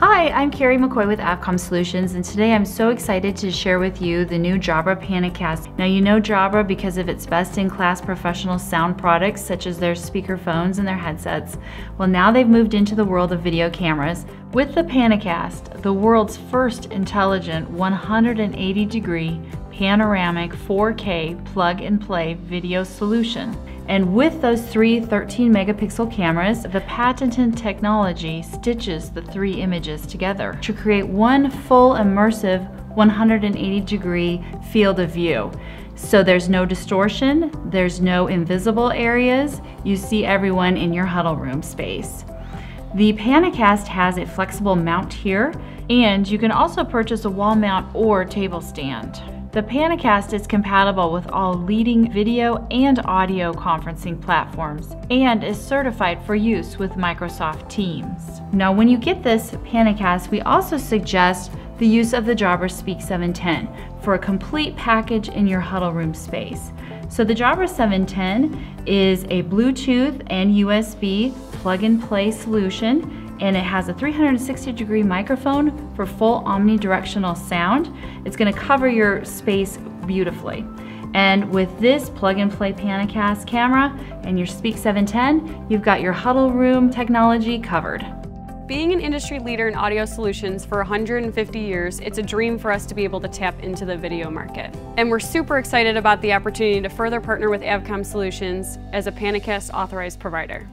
Hi, I'm Carrie McCoy with Avcomm Solutions, and today I'm so excited to share with you the new Jabra PanaCast. Now, you know Jabra because of its best in class professional sound products, such as their speaker phones and their headsets. Well, now they've moved into the world of video cameras with the PanaCast, the world's first intelligent 180 degree panoramic 4K plug and play video solution. And with those three 13 megapixel cameras, the patented technology stitches the three images together to create one full immersive 180 degree field of view. So there's no distortion, there's no invisible areas, you see everyone in your huddle room space. The PanaCast has a flexible mount here, and you can also purchase a wall mount or table stand. The PanaCast is compatible with all leading video and audio conferencing platforms and is certified for use with Microsoft Teams. Now when you get this PanaCast, we also suggest the use of the Jabra Speak 710 for a complete package in your huddle room space. So the Jabra 710 is a Bluetooth and USB plug and play solution and it has a 360 degree microphone for full omnidirectional sound. It's gonna cover your space beautifully. And with this plug and play PanaCast camera and your Speak 710, you've got your huddle room technology covered. Being an industry leader in audio solutions for 150 years, it's a dream for us to be able to tap into the video market. And we're super excited about the opportunity to further partner with Avcomm Solutions as a PanaCast authorized provider.